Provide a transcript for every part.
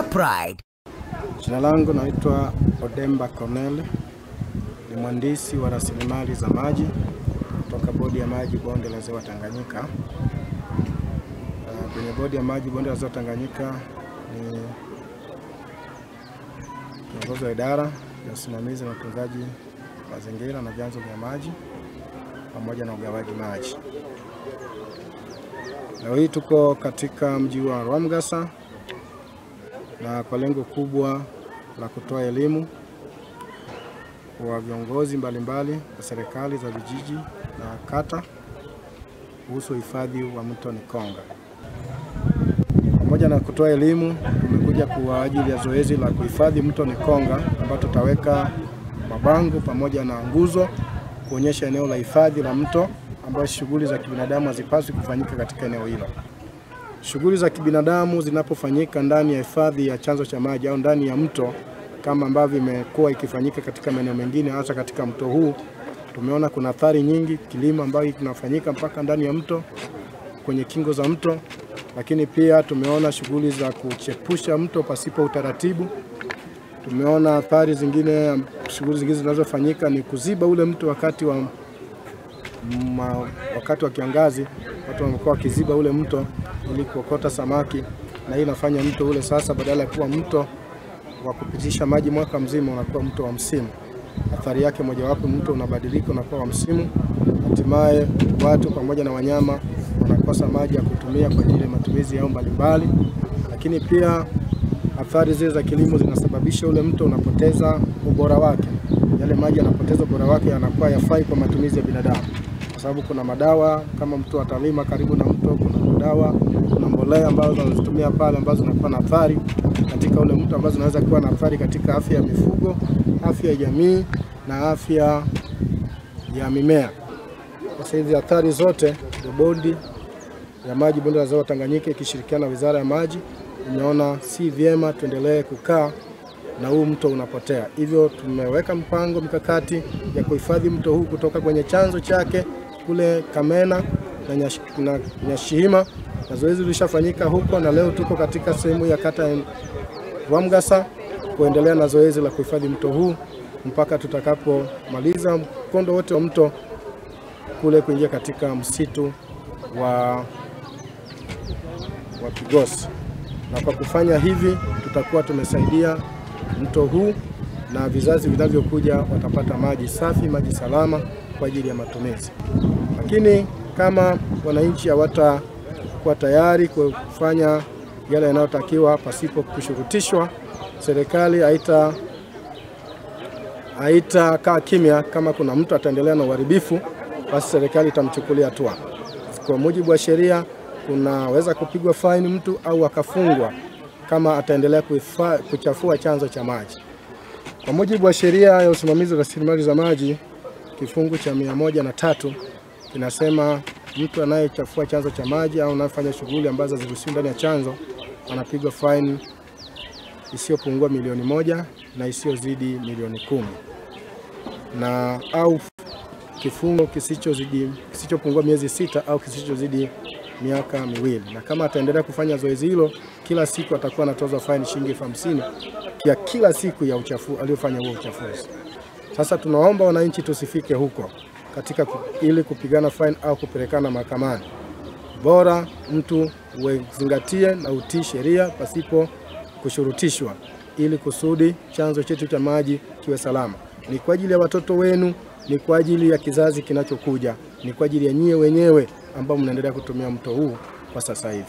Shoprite. Jina langu naitwa Odemba Cornel, ni mhandisi wa rasilimali za maji kutoka Bodi ya Maji Bonde la Ziwa Tanganyika. Uh, Kwenye Bodi ya Maji Bonde la Ziwa Tanganyika ni kiongozi wa idara ya usimamizi na utunzaji mazingira na vyanzo vya maji pamoja na ugawaji maji. Leo hii tuko katika mji wa Rwamgasa na kwa lengo kubwa la kutoa elimu kwa viongozi mbalimbali wa serikali za vijiji na kata kuhusu uhifadhi wa mto Nikonga. Pamoja na kutoa elimu, tumekuja kwa ajili ya zoezi la kuhifadhi mto Nikonga ambao tutaweka mabango pamoja na nguzo kuonyesha eneo la hifadhi la mto ambayo shughuli za kibinadamu hazipaswi kufanyika katika eneo hilo. Shughuli za kibinadamu zinapofanyika ndani ya hifadhi ya chanzo cha maji au ndani ya mto kama ambavyo imekuwa ikifanyika katika maeneo mengine, hasa katika mto huu, tumeona kuna athari nyingi, kilimo ambayo kinafanyika mpaka ndani ya mto, kwenye kingo za mto, lakini pia tumeona shughuli za kuchepusha mto pasipo utaratibu. Tumeona athari zingine, shughuli zingine zinazofanyika ni kuziba ule mto wakati wa ma, wakati wa kiangazi. Watu wamekuwa wakiziba ule mto ili kuokota samaki, na hii inafanya mto ule sasa badala ya kuwa mto wa kupitisha maji mwaka mzima unakuwa mto wa msimu. Athari yake mojawapo, mto unabadilika unakuwa wa msimu, hatimaye watu pamoja na wanyama wanakosa maji ya kutumia kwa ajili ya matumizi yao mbalimbali, lakini pia athari zile za kilimo zinasababisha ule mto unapoteza ubora wake. Yale maji yanapoteza ubora wake, yanakuwa yafai kwa matumizi ya binadamu kwa sababu kuna madawa kama mtu atalima karibu na mto, kuna madawa, kuna mbolea ambazo tunazitumia pale ambazo zinakuwa na athari katika ule mtu, ambazo zinaweza kuwa na athari katika afya ya mifugo, afya ya jamii na afya ya mimea. Sasa hizi athari zote, bodi ya maji bonde la ziwa Tanganyika ikishirikiana na wizara ya maji imeona si vyema tuendelee kukaa na huu mto unapotea. Hivyo tumeweka mpango mikakati ya kuhifadhi mto huu kutoka kwenye chanzo chake kule Kamena na, na Nyashihima, na zoezi lilishafanyika huko, na leo tuko katika sehemu ya kata ya Rwamgasa kuendelea na zoezi la kuhifadhi mto huu mpaka tutakapomaliza mkondo wote wa mto kule kuingia katika msitu wa, wa Kigosi, na kwa kufanya hivi tutakuwa tumesaidia mto huu na vizazi vinavyokuja watapata maji safi, maji salama kwa ajili ya matumizi. Lakini kama wananchi hawatakuwa tayari kufanya yale yanayotakiwa pasipo kushurutishwa, serikali haita haitakaa kimya. Kama kuna mtu ataendelea na uharibifu, basi serikali itamchukulia hatua. Kwa mujibu wa sheria, kunaweza kupigwa faini mtu au akafungwa kama ataendelea kuchafua chanzo cha maji. Kwa mujibu wa sheria ya usimamizi wa rasilimali za maji kifungu cha mia moja na tatu kinasema mtu anayechafua chanzo cha maji au anayefanya shughuli ambazo haziruhusiwi ndani ya chanzo anapigwa faini isiyopungua milioni moja na isiyozidi milioni kumi. Na au kifungo kisichozidi kisichopungua miezi sita au kisichozidi miaka miwili, na kama ataendelea kufanya zoezi hilo kila siku atakuwa anatozwa faini shilingi elfu hamsini ya kila siku ya uchafu aliyofanya huo uchafuzi. Sasa tunaomba wananchi tusifike huko katika ili kupigana faini au kupelekana mahakamani. Bora mtu uzingatie na utii sheria pasipo kushurutishwa, ili kusudi chanzo chetu cha maji kiwe salama. Ni kwa ajili ya watoto wenu, ni kwa ajili ya kizazi kinachokuja, ni kwa ajili ya nyie wenyewe ambao mnaendelea kutumia mto huu kwa sasa hivi.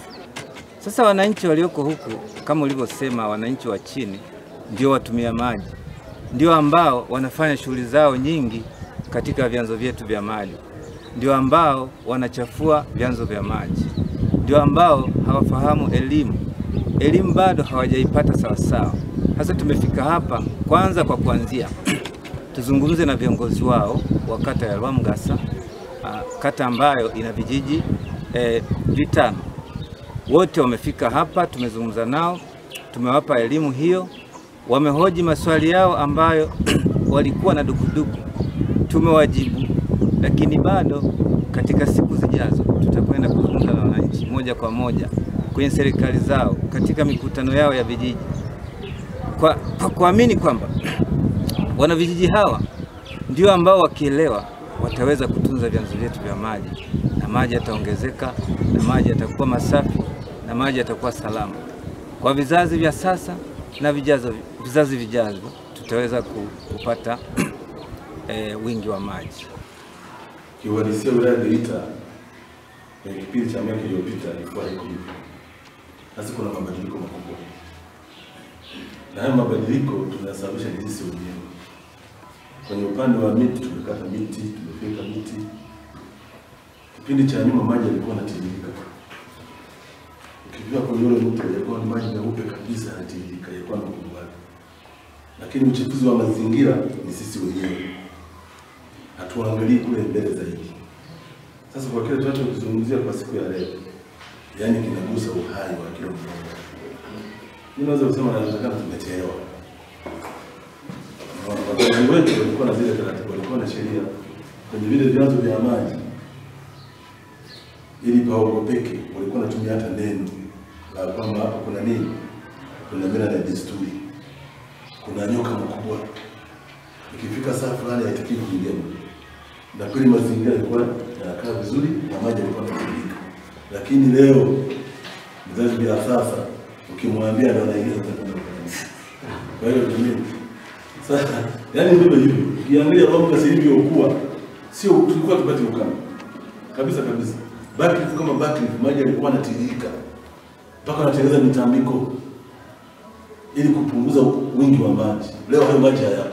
Sasa wananchi walioko huku kama ulivyosema, wananchi wa chini ndio watumia maji, ndio ambao wanafanya shughuli zao nyingi katika vyanzo vyetu vya maji, ndio ambao wanachafua vyanzo vya maji, ndio ambao hawafahamu elimu, elimu bado hawajaipata sawasawa. Sasa tumefika hapa kwanza kwa kuanzia. Tuzungumze na viongozi wao wa kata ya Rwamgasa, kata ambayo ina vijiji e, vitano. Wote wamefika hapa, tumezungumza nao, tumewapa elimu hiyo, wamehoji maswali yao ambayo walikuwa na dukuduku, tumewajibu, lakini bado katika siku zijazo tutakwenda kuzungumza na wananchi moja kwa moja kwenye serikali zao, katika mikutano yao ya vijiji, kwa, kwa kuamini kwamba wanavijiji hawa ndio ambao wakielewa wataweza kutunza vyanzo vyetu vya maji na maji yataongezeka na maji yatakuwa masafi na maji yatakuwa salama. Kwa vizazi vya sasa na vijazo, vizazi vijazo tutaweza kupata eh, wingi wa maji. Kiuhalisia wilaya ya Geita kwenye kipindi cha miaka iliyopita ilikuwa iko hivyo. Sasa kuna mabadiliko makubwa, na haya mabadiliko tunayasababisha ni sisi wenyewe. Kwenye upande wa miti, tumekata miti, tumefyeka miti. Kipindi cha nyuma maji yalikuwa yanatiririka, ukifika kwenye ule mto yalikuwa ni maji meupe kabisa, yanatiririka, yalikuwa na ukubwa. Lakini uchafuzi wa mazingira ni sisi wenyewe hatuangalii kule mbele zaidi. Sasa kwa kile tunachokizungumzia kwa siku ya leo, yaani kinagusa uhai wa kila mmoja. Mimi naweza kusema nawezekana tumechelewa. Wazazi wetu walikuwa na zile taratibu, walikuwa na sheria kwenye vile vyanzo vya maji, ili paogopeke, walikuwa wanatumia hata neno la kwamba hapo kuna nini, kuna mila na desturi, kuna nyoka mkubwa ikifika saa fulani haitakiwi kuingia. Na kweli mazingira yalikuwa yanakaa vizuri na maji yalikuwa yanatiririka, lakini leo mzazi bila sasa ukimwambia ndo anaingia sasa kwenda kufanya. Kwa hiyo mimi sasa, yani ndio hivyo, ukiangalia mambo sasa hivi ilivyokuwa, sio tulikuwa tupate ukame kabisa kabisa. baki kama baki, maji yalikuwa yanatiririka mpaka anatengeneza mitambiko ili kupunguza wingi wa maji. Leo hayo maji hayapo.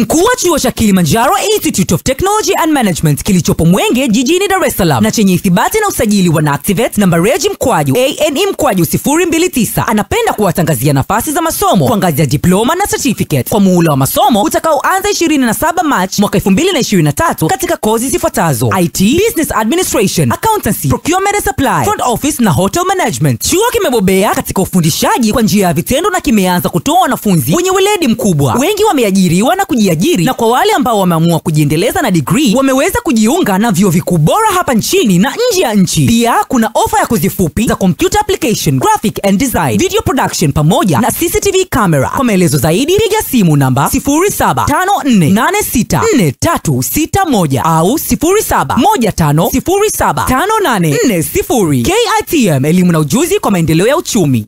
Mkuu wa chuo cha Kilimanjaro Institute of Technology and Management kilichopo Mwenge jijini Dar es Salaam na chenye ithibati na usajili wa NACTIVATE namba reji mkwaju ane mkwaju 029 anapenda kuwatangazia nafasi za masomo kwa ngazi ya diploma na certificate kwa muhula wa masomo utakaoanza 27 Machi mwaka 2023 katika kozi zifuatazo: IT, Business Administration, Accountancy, Procurement and Supply, Front Office na Hotel Management. Chuo kimebobea katika ufundishaji kwa njia ya vitendo na kimeanza kutoa wanafunzi wenye weledi mkubwa. Wengi wameajiriwa na kujiajiri, na kwa wale ambao wameamua kujiendeleza na digrii wameweza kujiunga na vyuo vikuu bora hapa nchini na nje ya nchi. Pia kuna ofa ya kozi fupi za computer application, graphic and design, video production pamoja na CCTV camera. Kwa maelezo zaidi piga simu namba 0754864361 au 0715075840. KITM, elimu na ujuzi kwa maendeleo ya uchumi.